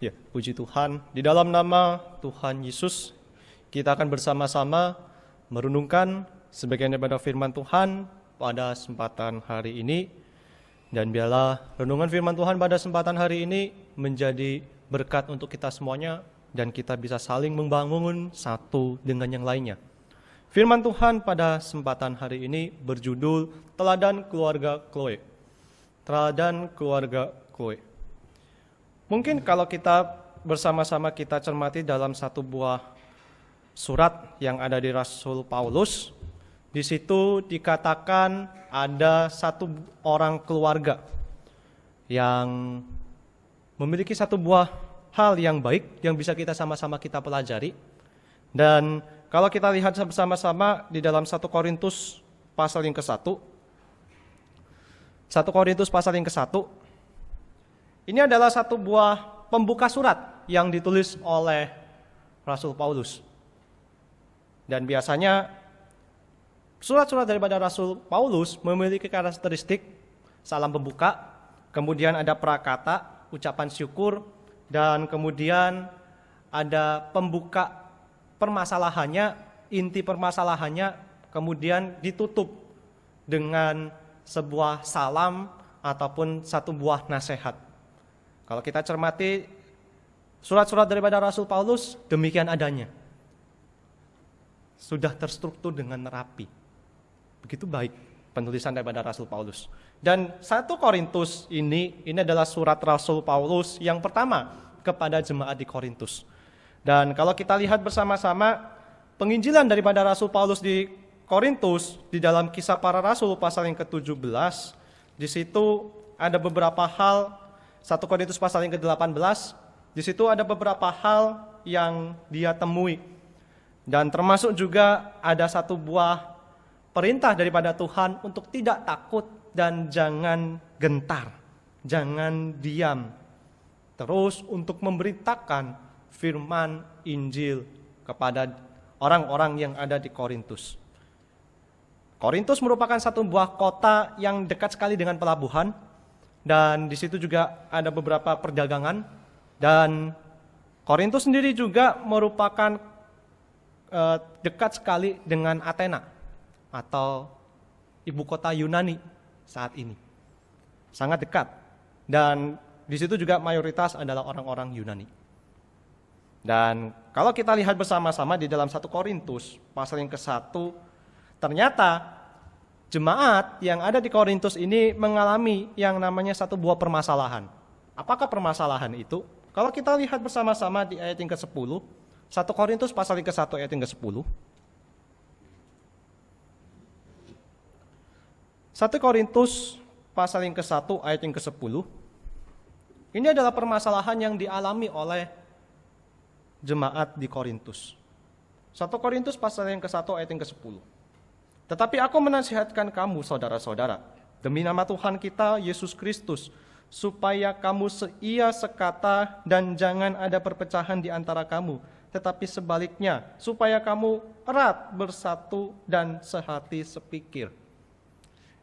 Ya, puji Tuhan. Di dalam nama Tuhan Yesus, kita akan bersama-sama merenungkan sebagian daripada firman Tuhan pada kesempatan hari ini. Dan biarlah renungan firman Tuhan pada kesempatan hari ini menjadi berkat untuk kita semuanya dan kita bisa saling membangun satu dengan yang lainnya. Firman Tuhan pada kesempatan hari ini berjudul Teladan Keluarga Chloe. Teladan Keluarga Chloe. Mungkin kalau kita bersama-sama kita cermati dalam satu buah surat yang ada di Rasul Paulus, di situ dikatakan ada satu orang keluarga yang memiliki satu buah hal yang baik yang bisa kita sama-sama kita pelajari. Dan kalau kita lihat bersama-sama di dalam satu Korintus pasal yang ke-1, satu Korintus pasal yang ke-1, ini adalah satu buah pembuka surat yang ditulis oleh Rasul Paulus. Dan biasanya surat-surat daripada Rasul Paulus memiliki karakteristik salam pembuka, kemudian ada prakata, ucapan syukur, dan kemudian ada pembuka permasalahannya, inti permasalahannya, kemudian ditutup dengan sebuah salam ataupun satu buah nasihat. Kalau kita cermati surat-surat daripada Rasul Paulus, demikian adanya. Sudah terstruktur dengan rapi. Begitu baik penulisan daripada Rasul Paulus. Dan satu Korintus ini, ini adalah surat Rasul Paulus yang pertama kepada jemaat di Korintus. Dan kalau kita lihat bersama-sama, penginjilan daripada Rasul Paulus di Korintus, di dalam kisah para rasul pasal yang ke-17, di situ ada beberapa hal 1 Korintus pasal yang ke-18, di situ ada beberapa hal yang dia temui. Dan termasuk juga ada satu buah perintah daripada Tuhan untuk tidak takut dan jangan gentar, jangan diam. Terus untuk memberitakan firman Injil kepada orang-orang yang ada di Korintus. Korintus merupakan satu buah kota yang dekat sekali dengan pelabuhan, dan di situ juga ada beberapa perdagangan dan Korintus sendiri juga merupakan uh, dekat sekali dengan Athena atau ibu kota Yunani saat ini. Sangat dekat. Dan di situ juga mayoritas adalah orang-orang Yunani. Dan kalau kita lihat bersama-sama di dalam satu Korintus pasal yang ke-1 ternyata jemaat yang ada di Korintus ini mengalami yang namanya satu buah permasalahan. Apakah permasalahan itu? Kalau kita lihat bersama-sama di ayat yang ke-10, 1 Korintus pasal yang ke-1 ayat yang ke-10. 1 Korintus pasal yang ke-1 ayat yang ke-10. Ini adalah permasalahan yang dialami oleh jemaat di Korintus. 1 Korintus pasal yang ke-1 ayat yang ke-10. Tetapi aku menasihatkan kamu, saudara-saudara, demi nama Tuhan kita, Yesus Kristus, supaya kamu seia sekata dan jangan ada perpecahan di antara kamu, tetapi sebaliknya, supaya kamu erat bersatu dan sehati sepikir.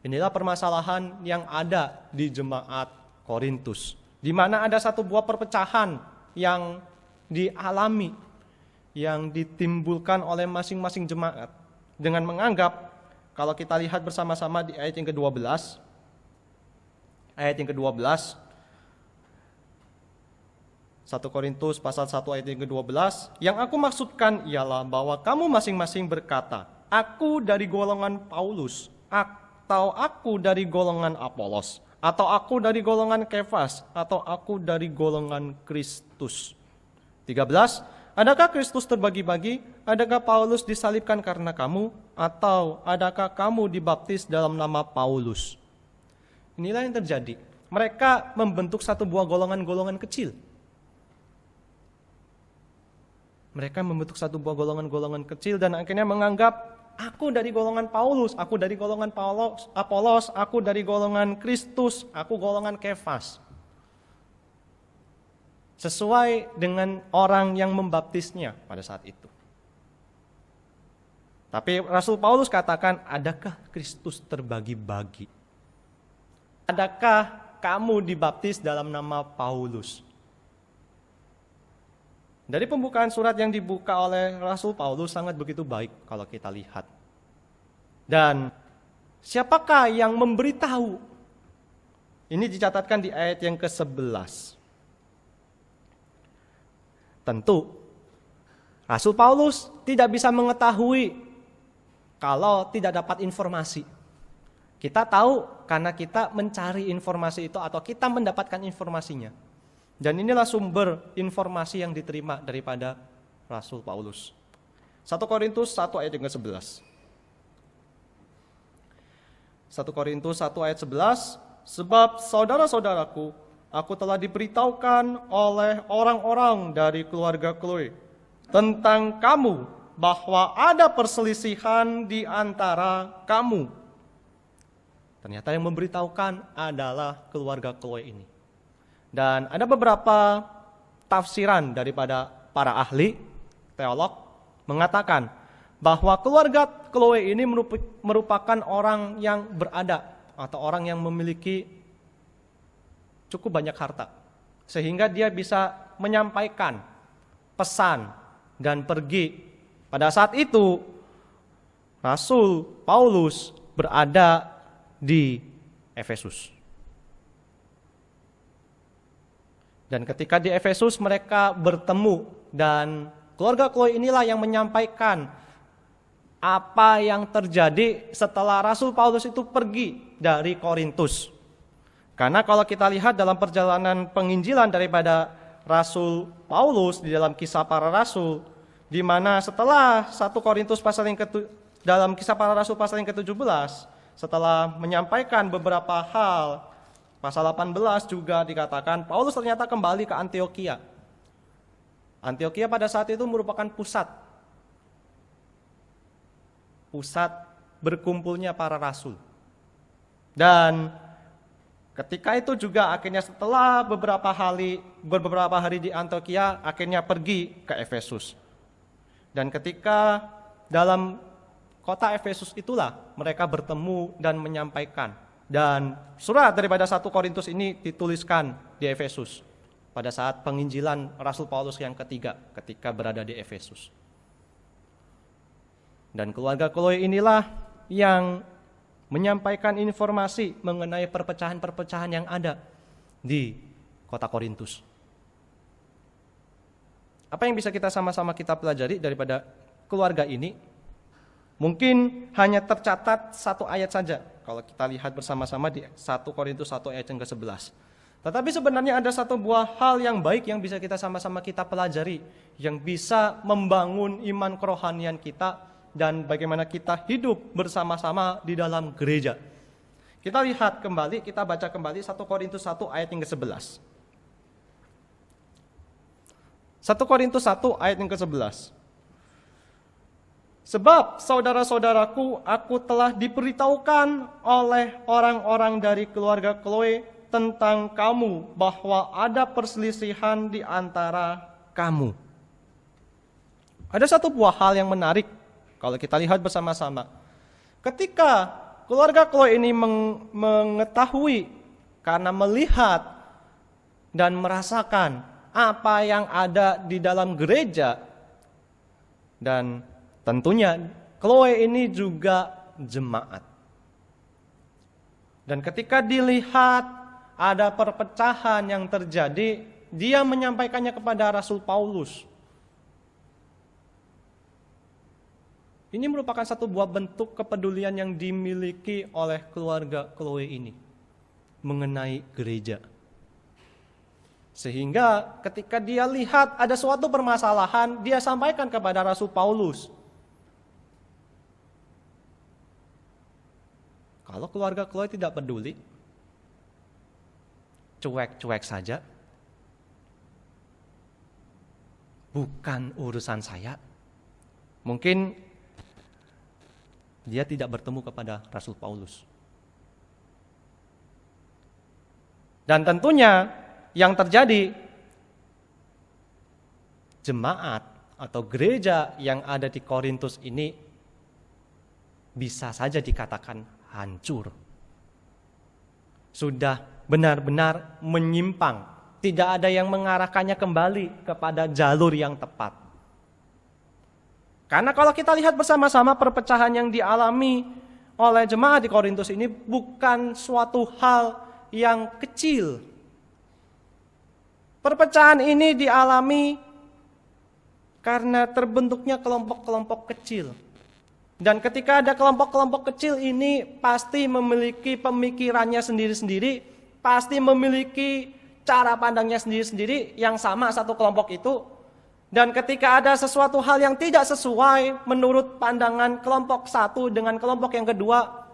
Inilah permasalahan yang ada di jemaat Korintus, di mana ada satu buah perpecahan yang dialami, yang ditimbulkan oleh masing-masing jemaat dengan menganggap kalau kita lihat bersama-sama di ayat yang ke-12, ayat yang ke-12, 1 Korintus pasal 1 ayat yang ke-12, yang aku maksudkan ialah bahwa kamu masing-masing berkata, aku dari golongan Paulus, atau aku dari golongan Apolos, atau aku dari golongan Kefas, atau aku dari golongan Kristus. 13, Adakah Kristus terbagi-bagi? Adakah Paulus disalibkan karena kamu? Atau adakah kamu dibaptis dalam nama Paulus? Inilah yang terjadi. Mereka membentuk satu buah golongan-golongan kecil. Mereka membentuk satu buah golongan-golongan kecil dan akhirnya menganggap aku dari golongan Paulus, aku dari golongan Paulus, Apolos, aku dari golongan Kristus, aku golongan Kefas sesuai dengan orang yang membaptisnya pada saat itu. Tapi Rasul Paulus katakan, adakah Kristus terbagi-bagi? Adakah kamu dibaptis dalam nama Paulus? Dari pembukaan surat yang dibuka oleh Rasul Paulus sangat begitu baik kalau kita lihat. Dan siapakah yang memberitahu? Ini dicatatkan di ayat yang ke-11. Tentu Rasul Paulus tidak bisa mengetahui kalau tidak dapat informasi. Kita tahu karena kita mencari informasi itu atau kita mendapatkan informasinya. Dan inilah sumber informasi yang diterima daripada Rasul Paulus. 1 Korintus 1 ayat yang ke-11. 1 Korintus 1 ayat 11, sebab saudara-saudaraku, aku telah diberitahukan oleh orang-orang dari keluarga Chloe tentang kamu bahwa ada perselisihan di antara kamu. Ternyata yang memberitahukan adalah keluarga Chloe ini. Dan ada beberapa tafsiran daripada para ahli teolog mengatakan bahwa keluarga Chloe ini merupakan orang yang berada atau orang yang memiliki cukup banyak harta. Sehingga dia bisa menyampaikan pesan dan pergi. Pada saat itu Rasul Paulus berada di Efesus. Dan ketika di Efesus mereka bertemu dan keluarga Chloe inilah yang menyampaikan apa yang terjadi setelah Rasul Paulus itu pergi dari Korintus. Karena kalau kita lihat dalam perjalanan penginjilan daripada Rasul Paulus di dalam kisah para rasul, di mana setelah satu Korintus pasal yang ketu, dalam kisah para rasul pasal yang ke-17, setelah menyampaikan beberapa hal Pasal 18 juga dikatakan Paulus ternyata kembali ke Antioquia. Antioquia pada saat itu merupakan pusat pusat berkumpulnya para rasul. Dan ketika itu juga akhirnya setelah beberapa hari beberapa hari di Antioquia akhirnya pergi ke Efesus. Dan ketika dalam kota Efesus itulah mereka bertemu dan menyampaikan dan surat daripada satu Korintus ini dituliskan di Efesus pada saat penginjilan Rasul Paulus yang ketiga ketika berada di Efesus. Dan keluarga Chloe inilah yang menyampaikan informasi mengenai perpecahan-perpecahan yang ada di kota Korintus. Apa yang bisa kita sama-sama kita pelajari daripada keluarga ini? Mungkin hanya tercatat satu ayat saja kalau kita lihat bersama-sama di 1 Korintus 1 ayat yang ke-11. Tetapi sebenarnya ada satu buah hal yang baik yang bisa kita sama-sama kita pelajari, yang bisa membangun iman kerohanian kita dan bagaimana kita hidup bersama-sama di dalam gereja. Kita lihat kembali, kita baca kembali 1 Korintus 1 ayat yang ke-11. 1 Korintus 1 ayat yang ke-11. Sebab saudara-saudaraku, aku telah diberitahukan oleh orang-orang dari keluarga Chloe tentang kamu bahwa ada perselisihan di antara kamu. Ada satu buah hal yang menarik kalau kita lihat bersama-sama. Ketika keluarga Chloe ini mengetahui karena melihat dan merasakan apa yang ada di dalam gereja dan Tentunya Chloe ini juga jemaat. Dan ketika dilihat ada perpecahan yang terjadi, dia menyampaikannya kepada Rasul Paulus. Ini merupakan satu buah bentuk kepedulian yang dimiliki oleh keluarga Chloe ini mengenai gereja. Sehingga ketika dia lihat ada suatu permasalahan, dia sampaikan kepada Rasul Paulus. Kalau keluarga Chloe tidak peduli, cuek-cuek saja, bukan urusan saya. Mungkin dia tidak bertemu kepada Rasul Paulus. Dan tentunya yang terjadi jemaat atau gereja yang ada di Korintus ini bisa saja dikatakan hancur. Sudah benar-benar menyimpang tidak ada yang mengarahkannya kembali kepada jalur yang tepat. Karena kalau kita lihat bersama-sama perpecahan yang dialami oleh jemaat di Korintus ini bukan suatu hal yang kecil. Perpecahan ini dialami karena terbentuknya kelompok-kelompok kecil. Dan ketika ada kelompok-kelompok kecil ini pasti memiliki pemikirannya sendiri-sendiri, pasti memiliki cara pandangnya sendiri-sendiri yang sama satu kelompok itu. Dan ketika ada sesuatu hal yang tidak sesuai menurut pandangan kelompok satu dengan kelompok yang kedua,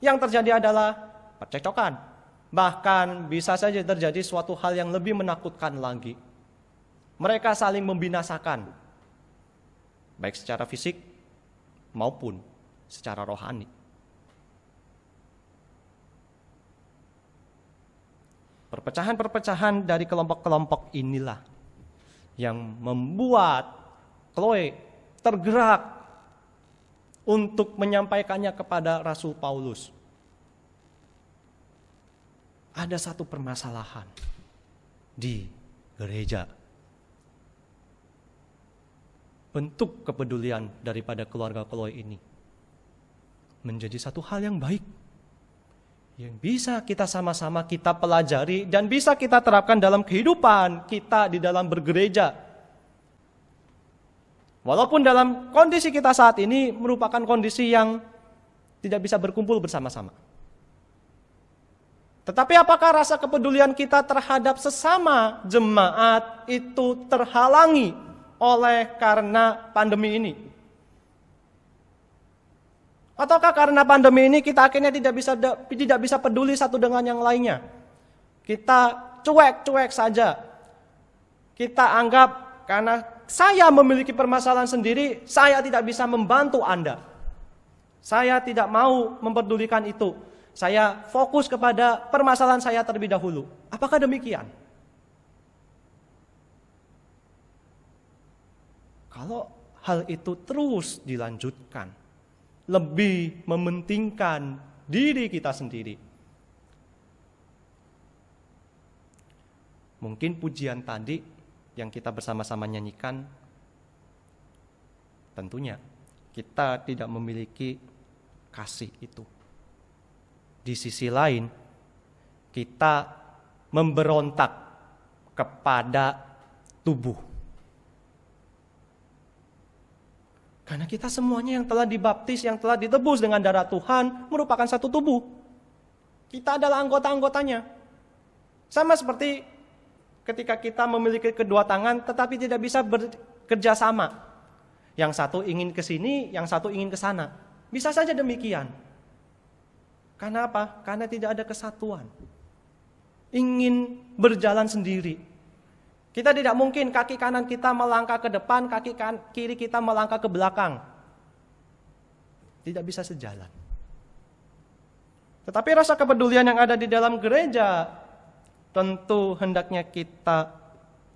yang terjadi adalah percekcokan. Bahkan bisa saja terjadi suatu hal yang lebih menakutkan lagi. Mereka saling membinasakan, baik secara fisik maupun secara rohani. Perpecahan-perpecahan dari kelompok-kelompok inilah yang membuat Chloe tergerak untuk menyampaikannya kepada Rasul Paulus. Ada satu permasalahan di gereja bentuk kepedulian daripada keluarga Chloe ini menjadi satu hal yang baik yang bisa kita sama-sama kita pelajari dan bisa kita terapkan dalam kehidupan kita di dalam bergereja. Walaupun dalam kondisi kita saat ini merupakan kondisi yang tidak bisa berkumpul bersama-sama. Tetapi apakah rasa kepedulian kita terhadap sesama jemaat itu terhalangi oleh karena pandemi ini? Ataukah karena pandemi ini kita akhirnya tidak bisa tidak bisa peduli satu dengan yang lainnya? Kita cuek-cuek saja. Kita anggap karena saya memiliki permasalahan sendiri, saya tidak bisa membantu Anda. Saya tidak mau memperdulikan itu. Saya fokus kepada permasalahan saya terlebih dahulu. Apakah demikian? Kalau hal itu terus dilanjutkan, lebih mementingkan diri kita sendiri. Mungkin pujian tadi yang kita bersama-sama nyanyikan, tentunya kita tidak memiliki kasih itu. Di sisi lain, kita memberontak kepada tubuh Karena kita semuanya yang telah dibaptis, yang telah ditebus dengan darah Tuhan, merupakan satu tubuh. Kita adalah anggota-anggotanya. Sama seperti ketika kita memiliki kedua tangan, tetapi tidak bisa bekerja sama. Yang satu ingin ke sini, yang satu ingin ke sana. Bisa saja demikian. Karena apa? Karena tidak ada kesatuan. Ingin berjalan sendiri, kita tidak mungkin kaki kanan kita melangkah ke depan, kaki kan, kiri kita melangkah ke belakang. Tidak bisa sejalan. Tetapi rasa kepedulian yang ada di dalam gereja tentu hendaknya kita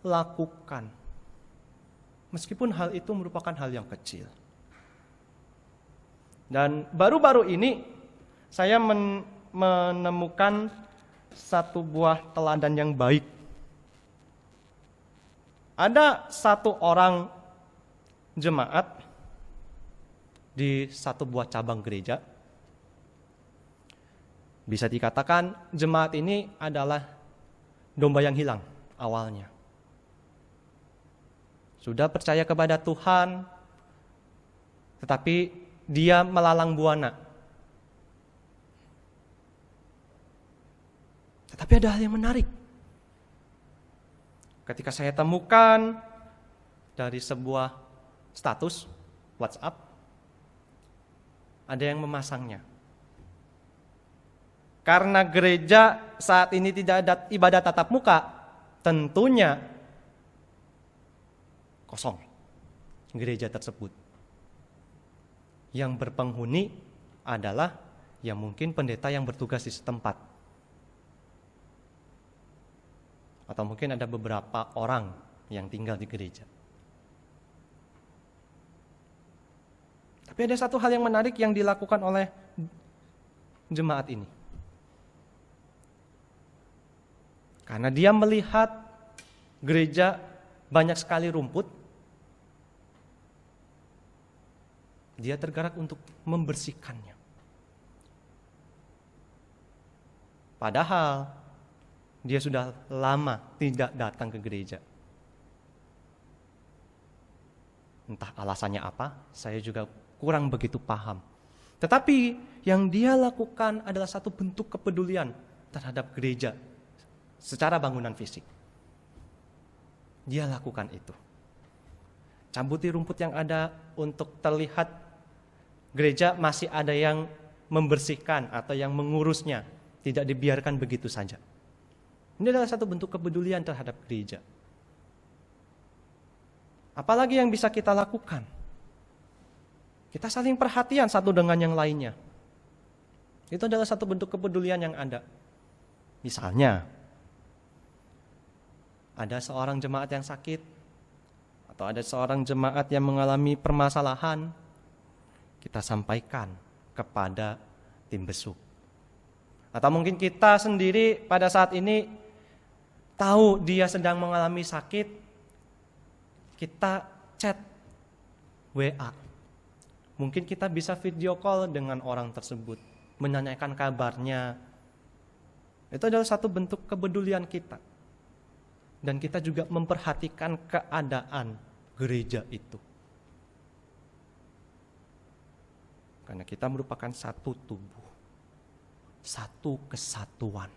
lakukan. Meskipun hal itu merupakan hal yang kecil. Dan baru-baru ini saya menemukan satu buah teladan yang baik ada satu orang jemaat di satu buah cabang gereja. Bisa dikatakan jemaat ini adalah domba yang hilang awalnya. Sudah percaya kepada Tuhan, tetapi dia melalang buana. Tetapi ada hal yang menarik ketika saya temukan dari sebuah status WhatsApp, ada yang memasangnya. Karena gereja saat ini tidak ada ibadah tatap muka, tentunya kosong gereja tersebut. Yang berpenghuni adalah yang mungkin pendeta yang bertugas di setempat atau mungkin ada beberapa orang yang tinggal di gereja. Tapi ada satu hal yang menarik yang dilakukan oleh jemaat ini. Karena dia melihat gereja banyak sekali rumput, dia tergerak untuk membersihkannya. Padahal dia sudah lama tidak datang ke gereja. Entah alasannya apa, saya juga kurang begitu paham. Tetapi yang dia lakukan adalah satu bentuk kepedulian terhadap gereja secara bangunan fisik. Dia lakukan itu. Cambuti rumput yang ada untuk terlihat gereja masih ada yang membersihkan atau yang mengurusnya, tidak dibiarkan begitu saja. Ini adalah satu bentuk kepedulian terhadap gereja. Apalagi yang bisa kita lakukan? Kita saling perhatian satu dengan yang lainnya. Itu adalah satu bentuk kepedulian yang ada. Misalnya, ada seorang jemaat yang sakit, atau ada seorang jemaat yang mengalami permasalahan, kita sampaikan kepada tim besuk. Atau mungkin kita sendiri pada saat ini tahu dia sedang mengalami sakit, kita chat WA Mungkin kita bisa video call dengan orang tersebut, menanyakan kabarnya. Itu adalah satu bentuk kepedulian kita. Dan kita juga memperhatikan keadaan gereja itu. Karena kita merupakan satu tubuh, satu kesatuan.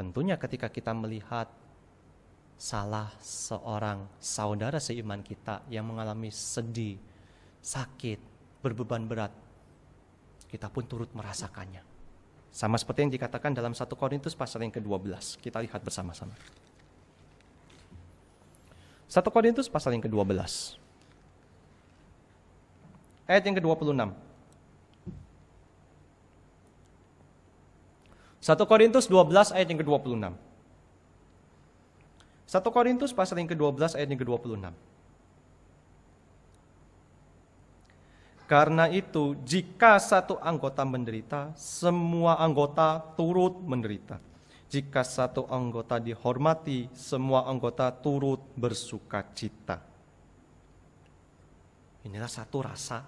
Tentunya ketika kita melihat salah seorang saudara seiman kita yang mengalami sedih, sakit, berbeban berat, kita pun turut merasakannya. Sama seperti yang dikatakan dalam 1 Korintus pasal yang ke-12. Kita lihat bersama-sama. 1 Korintus pasal yang ke-12. Ayat yang ke-26. 1 Korintus 12 ayat yang ke-26. 1 Korintus pasal yang ke-12 ayat yang ke-26. Karena itu, jika satu anggota menderita, semua anggota turut menderita. Jika satu anggota dihormati, semua anggota turut bersuka cita. Inilah satu rasa,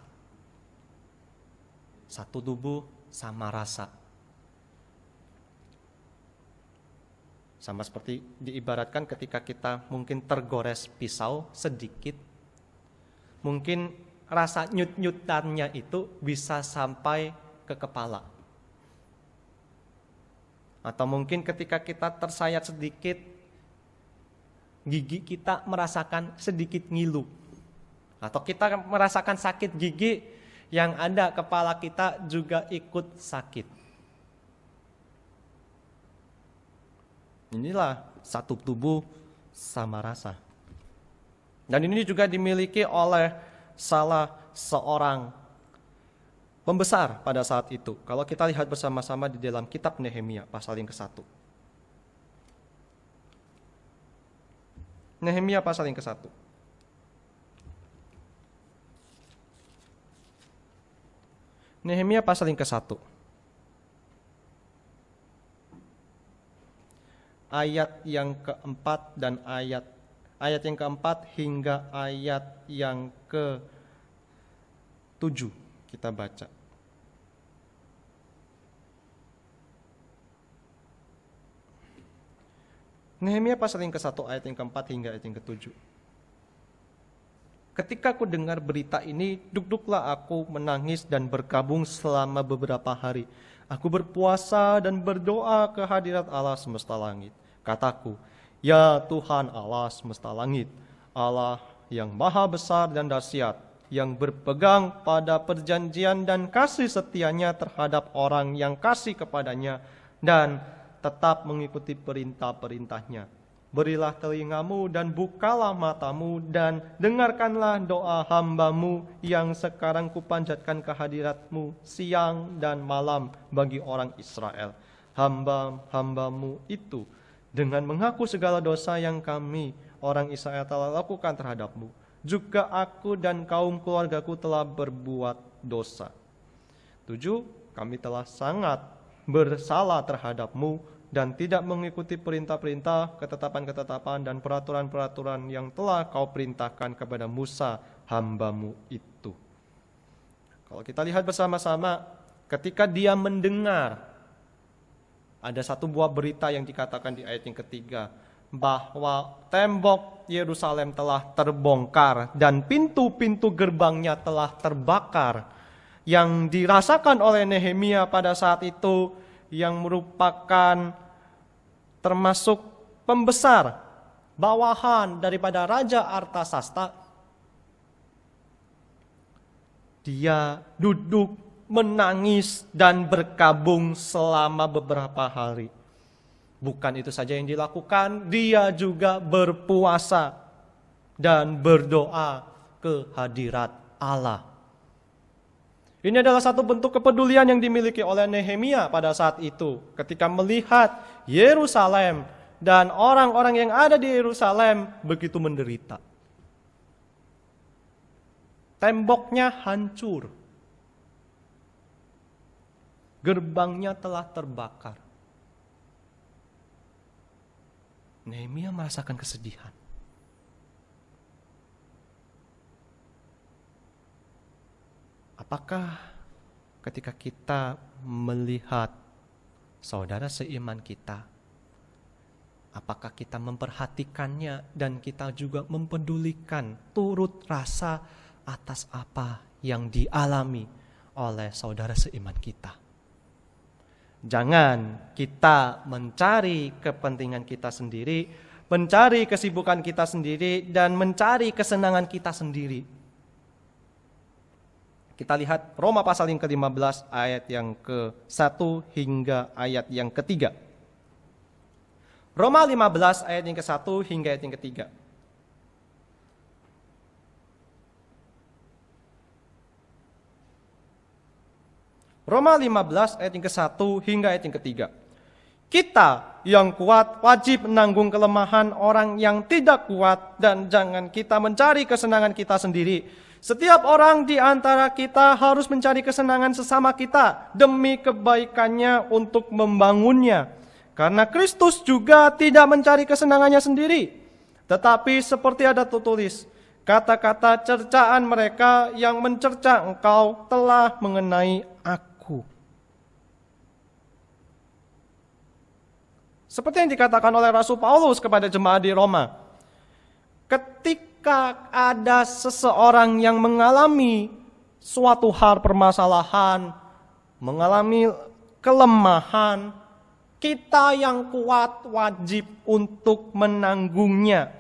satu tubuh sama rasa. Sama seperti diibaratkan ketika kita mungkin tergores pisau sedikit, mungkin rasa nyut-nyutannya itu bisa sampai ke kepala. Atau mungkin ketika kita tersayat sedikit, gigi kita merasakan sedikit ngilu. Atau kita merasakan sakit gigi yang ada kepala kita juga ikut sakit. Inilah satu tubuh sama rasa. Dan ini juga dimiliki oleh salah seorang pembesar pada saat itu. Kalau kita lihat bersama-sama di dalam kitab Nehemia pasal yang ke-1. Nehemia pasal yang ke-1. Nehemia pasal yang ke-1. Ayat yang keempat dan ayat ayat yang keempat hingga ayat yang ke tujuh kita baca. Nehemia pasal yang ke-1 ayat yang keempat hingga ayat yang ketujuh. Ketika aku dengar berita ini, duduklah aku menangis dan berkabung selama beberapa hari. Aku berpuasa dan berdoa ke hadirat Allah semesta langit. Kataku, Ya Tuhan Allah semesta langit, Allah yang maha besar dan dahsyat, yang berpegang pada perjanjian dan kasih setianya terhadap orang yang kasih kepadanya, dan tetap mengikuti perintah-perintahnya. Berilah telingamu dan bukalah matamu dan dengarkanlah doa hambamu yang sekarang kupanjatkan ke hadiratmu siang dan malam bagi orang Israel. Hamba-hambamu itu dengan mengaku segala dosa yang kami orang Israel telah lakukan terhadapmu. Juga aku dan kaum keluargaku telah berbuat dosa. Tujuh, kami telah sangat bersalah terhadapmu dan tidak mengikuti perintah-perintah, ketetapan-ketetapan, dan peraturan-peraturan yang telah kau perintahkan kepada Musa, hambamu itu. Kalau kita lihat bersama-sama, ketika dia mendengar, ada satu buah berita yang dikatakan di ayat yang ketiga, bahwa tembok Yerusalem telah terbongkar dan pintu-pintu gerbangnya telah terbakar. Yang dirasakan oleh Nehemia pada saat itu yang merupakan termasuk pembesar bawahan daripada Raja Artasasta. Dia duduk menangis dan berkabung selama beberapa hari Bukan itu saja yang dilakukan, dia juga berpuasa dan berdoa ke hadirat Allah. Ini adalah satu bentuk kepedulian yang dimiliki oleh Nehemia pada saat itu, ketika melihat Yerusalem dan orang-orang yang ada di Yerusalem begitu menderita. Temboknya hancur, gerbangnya telah terbakar. Nehemia merasakan kesedihan. Apakah ketika kita melihat saudara seiman kita, apakah kita memperhatikannya dan kita juga mempedulikan turut rasa atas apa yang dialami oleh saudara seiman kita? Jangan kita mencari kepentingan kita sendiri, mencari kesibukan kita sendiri, dan mencari kesenangan kita sendiri. Kita lihat Roma pasal yang ke-15 ayat yang ke-1 hingga ayat yang ketiga. Roma 15 ayat yang ke-1 hingga ayat yang ketiga. Roma 15 ayat yang ke-1 hingga ayat yang ketiga. Kita yang kuat wajib menanggung kelemahan orang yang tidak kuat dan jangan kita mencari kesenangan kita sendiri. Setiap orang di antara kita harus mencari kesenangan sesama kita demi kebaikannya untuk membangunnya. Karena Kristus juga tidak mencari kesenangannya sendiri. Tetapi seperti ada tertulis, kata-kata cercaan mereka yang mencerca engkau telah mengenai aku. Seperti yang dikatakan oleh Rasul Paulus kepada jemaat di Roma. Ketika ada seseorang yang mengalami suatu hal permasalahan, mengalami kelemahan, kita yang kuat wajib untuk menanggungnya.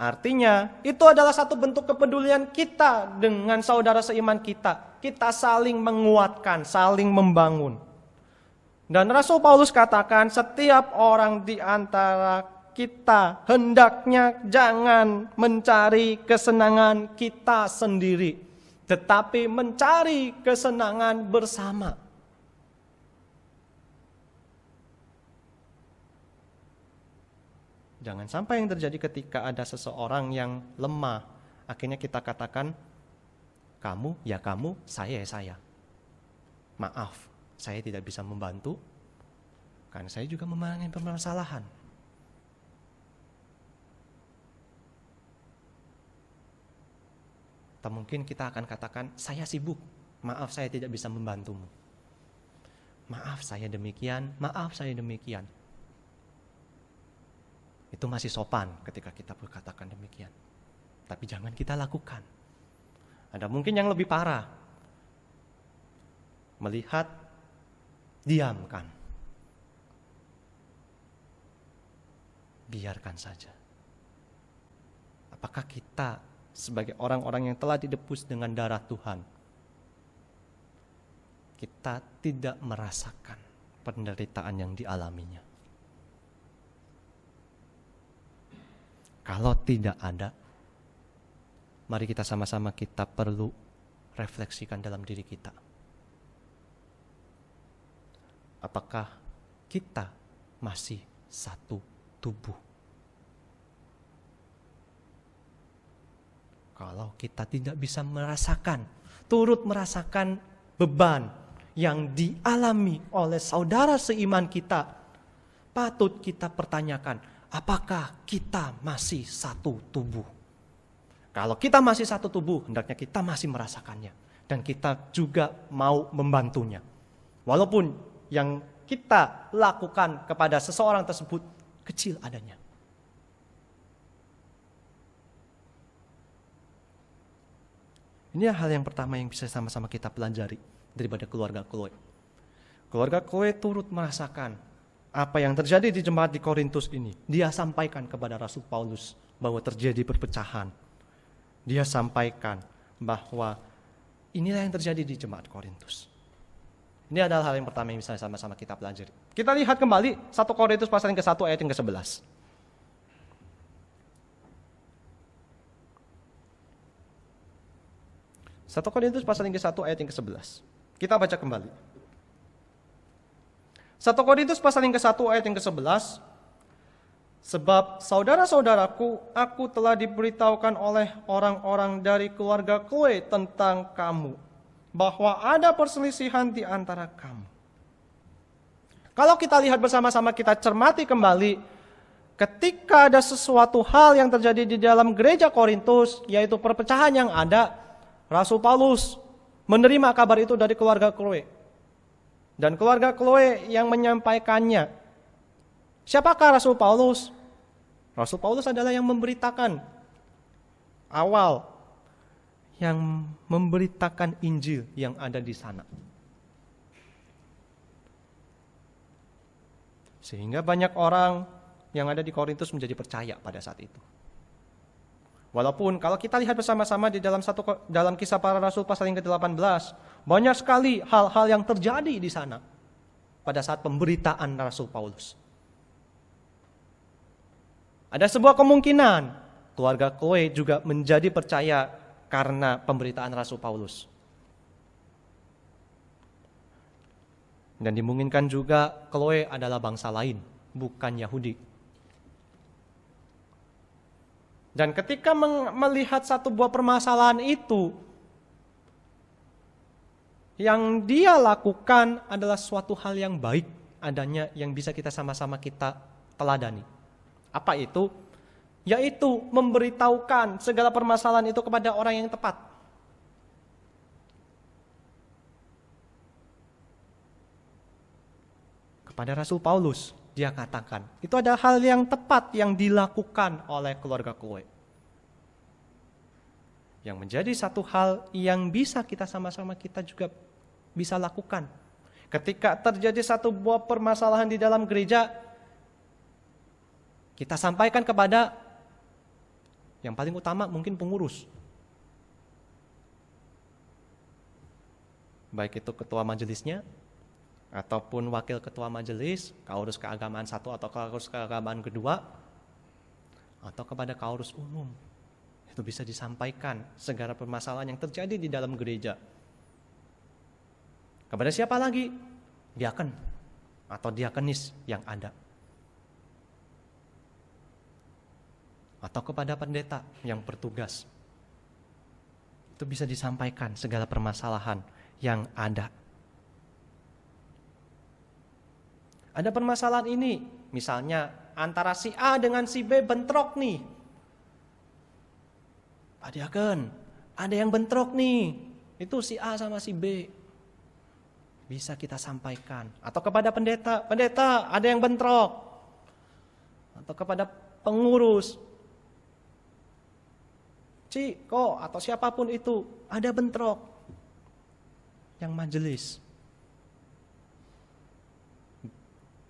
Artinya, itu adalah satu bentuk kepedulian kita dengan saudara seiman kita. Kita saling menguatkan, saling membangun. Dan Rasul Paulus katakan setiap orang di antara kita hendaknya jangan mencari kesenangan kita sendiri, tetapi mencari kesenangan bersama. Jangan sampai yang terjadi ketika ada seseorang yang lemah, akhirnya kita katakan, "Kamu ya kamu, saya ya saya." Maaf, saya tidak bisa membantu karena saya juga memahami permasalahan. Atau mungkin kita akan katakan, saya sibuk, maaf saya tidak bisa membantumu. Maaf saya demikian, maaf saya demikian. Itu masih sopan ketika kita berkatakan demikian. Tapi jangan kita lakukan. Ada mungkin yang lebih parah. Melihat diamkan. Biarkan saja. Apakah kita sebagai orang-orang yang telah didebus dengan darah Tuhan, kita tidak merasakan penderitaan yang dialaminya? Kalau tidak ada, mari kita sama-sama kita perlu refleksikan dalam diri kita apakah kita masih satu tubuh? Kalau kita tidak bisa merasakan, turut merasakan beban yang dialami oleh saudara seiman kita, patut kita pertanyakan, apakah kita masih satu tubuh? Kalau kita masih satu tubuh, hendaknya kita masih merasakannya. Dan kita juga mau membantunya. Walaupun yang kita lakukan kepada seseorang tersebut kecil adanya. Ini hal yang pertama yang bisa sama-sama kita pelajari daripada keluarga Chloe. Keluarga Chloe turut merasakan apa yang terjadi di jemaat di Korintus ini. Dia sampaikan kepada Rasul Paulus bahwa terjadi perpecahan. Dia sampaikan bahwa inilah yang terjadi di jemaat Korintus. Ini adalah hal yang pertama yang bisa sama-sama kita pelajari. Kita lihat kembali 1 Korintus pasal yang ke-1 ayat yang ke-11. 1 Korintus pasal yang ke-1 ayat yang ke-11. Kita baca kembali. 1 Korintus pasal yang ke-1 ayat yang ke-11. Sebab saudara-saudaraku, aku telah diberitahukan oleh orang-orang dari keluarga Chloe tentang kamu. Bahwa ada perselisihan di antara kamu. Kalau kita lihat bersama-sama, kita cermati kembali, ketika ada sesuatu hal yang terjadi di dalam gereja Korintus, yaitu perpecahan yang ada, Rasul Paulus menerima kabar itu dari keluarga Chloe. Dan keluarga Chloe yang menyampaikannya. Siapakah Rasul Paulus? Rasul Paulus adalah yang memberitakan awal yang memberitakan Injil yang ada di sana. Sehingga banyak orang yang ada di Korintus menjadi percaya pada saat itu. Walaupun kalau kita lihat bersama-sama di dalam satu dalam kisah para rasul pasal yang ke-18, banyak sekali hal-hal yang terjadi di sana pada saat pemberitaan Rasul Paulus. Ada sebuah kemungkinan keluarga Chloe juga menjadi percaya karena pemberitaan Rasul Paulus. Dan dimungkinkan juga Chloe adalah bangsa lain, bukan Yahudi. Dan ketika melihat satu buah permasalahan itu, yang dia lakukan adalah suatu hal yang baik adanya yang bisa kita sama-sama kita teladani. Apa itu? Yaitu memberitahukan segala permasalahan itu kepada orang yang tepat. Kepada Rasul Paulus, dia katakan. Itu adalah hal yang tepat yang dilakukan oleh keluarga Chloe. Yang menjadi satu hal yang bisa kita sama-sama kita juga bisa lakukan. Ketika terjadi satu buah permasalahan di dalam gereja, kita sampaikan kepada yang paling utama mungkin pengurus. Baik itu ketua majelisnya ataupun wakil ketua majelis, kaurus keagamaan satu atau kaurus keagamaan kedua, atau kepada kaurus umum. Itu bisa disampaikan segala permasalahan yang terjadi di dalam gereja. Kepada siapa lagi? Diaken atau diakenis yang ada. Atau kepada pendeta yang bertugas. Itu bisa disampaikan segala permasalahan yang ada Ada permasalahan ini, misalnya antara si A dengan si B bentrok nih. Adiakan, ada yang bentrok nih. Itu si A sama si B. Bisa kita sampaikan. Atau kepada pendeta, pendeta ada yang bentrok. Atau kepada pengurus. Ciko atau siapa pun itu ada bentrok. Yang majelis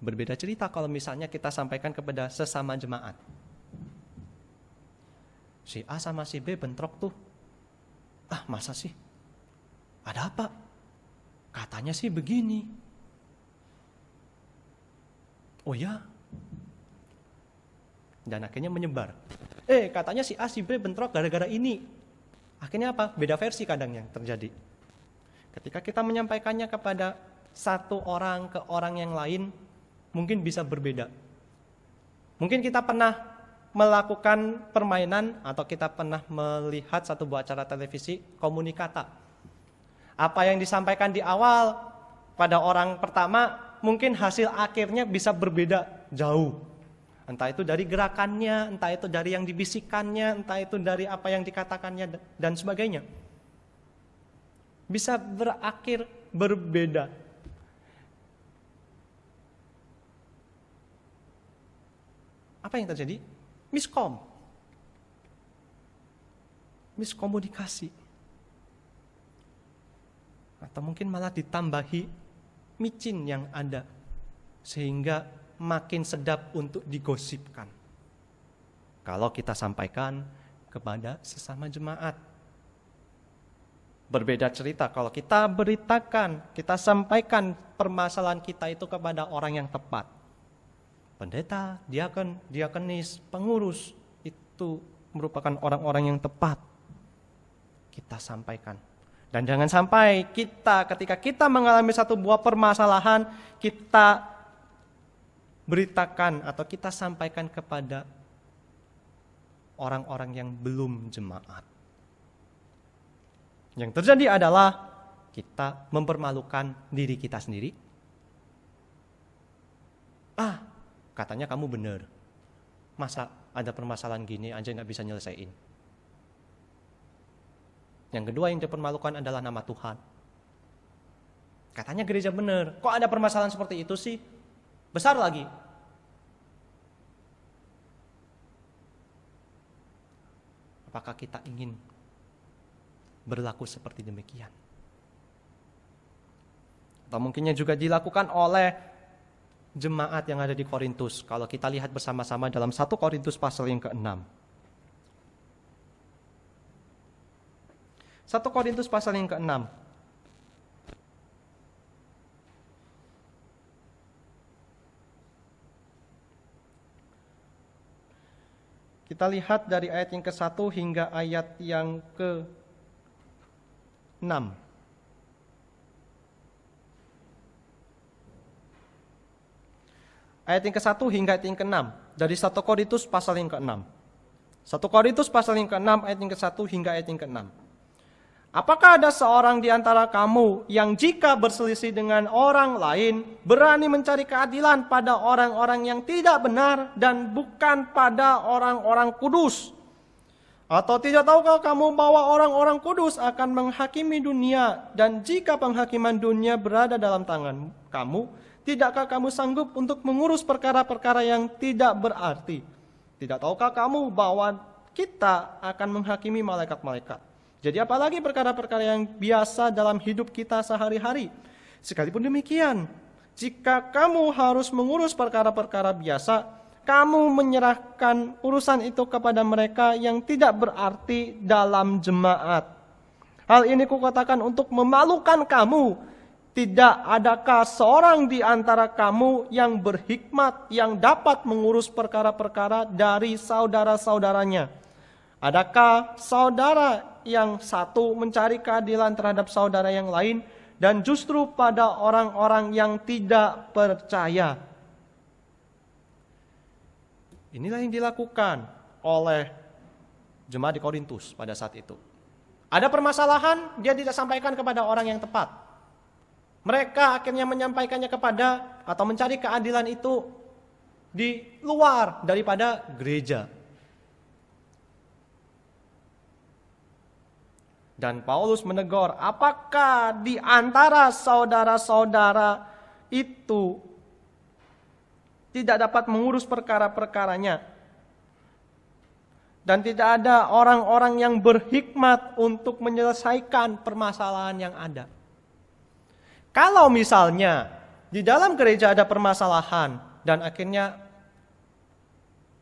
Berbeda cerita kalau misalnya kita sampaikan kepada sesama jemaat. Si A sama si B bentrok tuh. Ah masa sih? Ada apa? Katanya sih begini. Oh ya? Dan akhirnya menyebar. Eh katanya si A si B bentrok gara-gara ini. Akhirnya apa? Beda versi kadang yang terjadi. Ketika kita menyampaikannya kepada satu orang ke orang yang lain, mungkin bisa berbeda. Mungkin kita pernah melakukan permainan atau kita pernah melihat satu buah acara televisi komunikata. Apa yang disampaikan di awal pada orang pertama mungkin hasil akhirnya bisa berbeda jauh. Entah itu dari gerakannya, entah itu dari yang dibisikannya, entah itu dari apa yang dikatakannya dan sebagainya. Bisa berakhir berbeda. Apa yang terjadi? Miskom. Miskomunikasi. Atau mungkin malah ditambahi micin yang ada. Sehingga makin sedap untuk digosipkan. Kalau kita sampaikan kepada sesama jemaat. Berbeda cerita kalau kita beritakan, kita sampaikan permasalahan kita itu kepada orang yang tepat. Pendeta, diaken, diakenis, pengurus itu merupakan orang-orang yang tepat. Kita sampaikan. Dan jangan sampai kita ketika kita mengalami satu buah permasalahan, kita beritakan atau kita sampaikan kepada orang-orang yang belum jemaat. Yang terjadi adalah kita mempermalukan diri kita sendiri. Ah, katanya kamu benar. Masa ada permasalahan gini aja nggak bisa nyelesain. Yang kedua yang dipermalukan adalah nama Tuhan. Katanya gereja benar. Kok ada permasalahan seperti itu sih? Besar lagi. Apakah kita ingin berlaku seperti demikian. Atau mungkinnya juga dilakukan oleh jemaat yang ada di Korintus. Kalau kita lihat bersama-sama dalam 1 Korintus pasal yang ke-6. 1 Korintus pasal yang ke-6. Kita lihat dari ayat yang ke-1 hingga ayat yang ke-6. Ayat yang ke-1 hingga ayat yang ke-6 dari 1 Korintus pasal yang ke-6. 1 Korintus pasal yang ke-6 ayat yang ke-1 hingga ayat yang ke-6. Apakah ada seorang di antara kamu yang jika berselisih dengan orang lain berani mencari keadilan pada orang-orang yang tidak benar dan bukan pada orang-orang kudus? Atau tidak tahukah kamu bahwa orang-orang kudus akan menghakimi dunia dan jika penghakiman dunia berada dalam tangan kamu, tidakkah kamu sanggup untuk mengurus perkara-perkara yang tidak berarti? Tidak tahukah kamu bahwa kita akan menghakimi malaikat-malaikat? Jadi apalagi perkara-perkara yang biasa dalam hidup kita sehari-hari. Sekalipun demikian, jika kamu harus mengurus perkara-perkara biasa, kamu menyerahkan urusan itu kepada mereka yang tidak berarti dalam jemaat. Hal ini kukatakan untuk memalukan kamu. Tidak adakah seorang di antara kamu yang berhikmat yang dapat mengurus perkara-perkara dari saudara-saudaranya? Adakah saudara yang satu mencari keadilan terhadap saudara yang lain dan justru pada orang-orang yang tidak percaya? Inilah yang dilakukan oleh jemaat di Korintus pada saat itu. Ada permasalahan, dia tidak sampaikan kepada orang yang tepat. Mereka akhirnya menyampaikannya kepada atau mencari keadilan itu di luar daripada gereja. Dan Paulus menegur, apakah di antara saudara-saudara itu tidak dapat mengurus perkara-perkaranya. Dan tidak ada orang-orang yang berhikmat untuk menyelesaikan permasalahan yang ada. Kalau misalnya di dalam gereja ada permasalahan dan akhirnya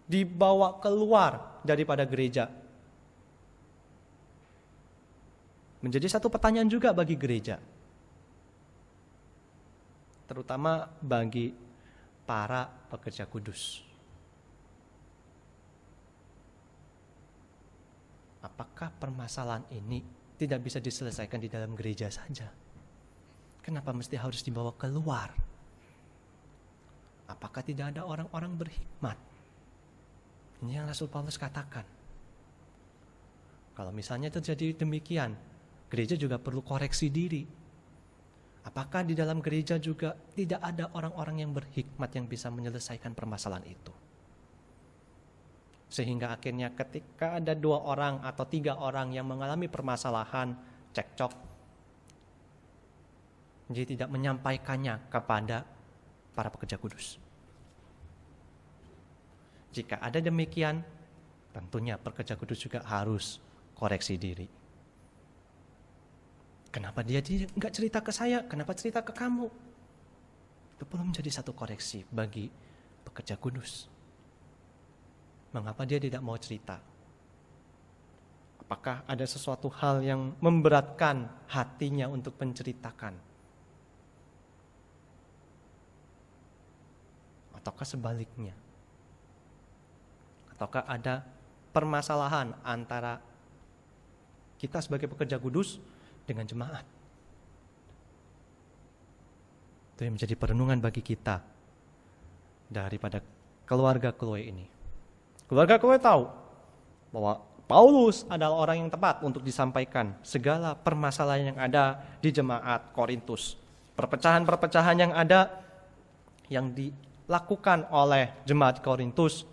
dibawa keluar daripada gereja. Menjadi satu pertanyaan juga bagi gereja. Terutama bagi para pekerja kudus. Apakah permasalahan ini tidak bisa diselesaikan di dalam gereja saja? Kenapa mesti harus dibawa keluar? Apakah tidak ada orang-orang berhikmat? Ini yang Rasul Paulus katakan. Kalau misalnya terjadi demikian, gereja juga perlu koreksi diri. Apakah di dalam gereja juga tidak ada orang-orang yang berhikmat yang bisa menyelesaikan permasalahan itu? Sehingga akhirnya ketika ada dua orang atau tiga orang yang mengalami permasalahan cekcok, jadi tidak menyampaikannya kepada para pekerja kudus. Jika ada demikian, tentunya pekerja kudus juga harus koreksi diri. Kenapa dia nggak cerita ke saya? Kenapa cerita ke kamu? Itu belum menjadi satu koreksi bagi pekerja kudus. Mengapa dia tidak mau cerita? Apakah ada sesuatu hal yang memberatkan hatinya untuk menceritakan? Ataukah sebaliknya? Ataukah ada permasalahan antara kita sebagai pekerja kudus dengan jemaat? Itu yang menjadi perenungan bagi kita daripada keluarga Chloe ini. Keluarga Chloe tahu bahwa Paulus adalah orang yang tepat untuk disampaikan segala permasalahan yang ada di jemaat Korintus. Perpecahan-perpecahan yang ada yang dilakukan oleh jemaat Korintus,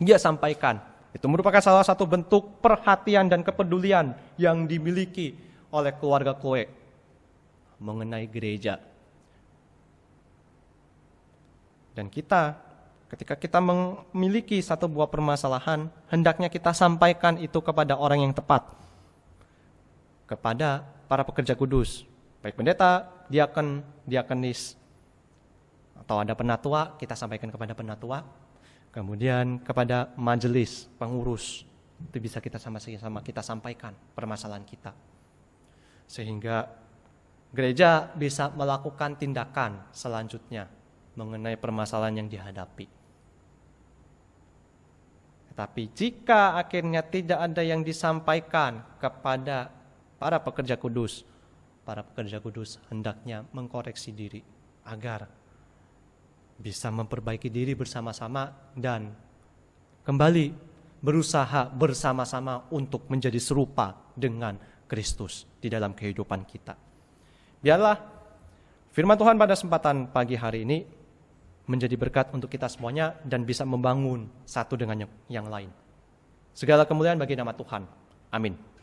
dia sampaikan. Itu merupakan salah satu bentuk perhatian dan kepedulian yang dimiliki oleh keluarga Chloe mengenai gereja. Dan kita Ketika kita memiliki satu buah permasalahan, hendaknya kita sampaikan itu kepada orang yang tepat. Kepada para pekerja kudus, baik pendeta, diaken, diakenis, atau ada penatua, kita sampaikan kepada penatua. Kemudian kepada majelis, pengurus, itu bisa kita sama-sama kita sampaikan permasalahan kita. Sehingga gereja bisa melakukan tindakan selanjutnya mengenai permasalahan yang dihadapi. Tapi jika akhirnya tidak ada yang disampaikan kepada para pekerja kudus, para pekerja kudus hendaknya mengkoreksi diri agar bisa memperbaiki diri bersama-sama dan kembali berusaha bersama-sama untuk menjadi serupa dengan Kristus di dalam kehidupan kita. Biarlah firman Tuhan pada kesempatan pagi hari ini menjadi berkat untuk kita semuanya dan bisa membangun satu dengan yang lain. Segala kemuliaan bagi nama Tuhan. Amin.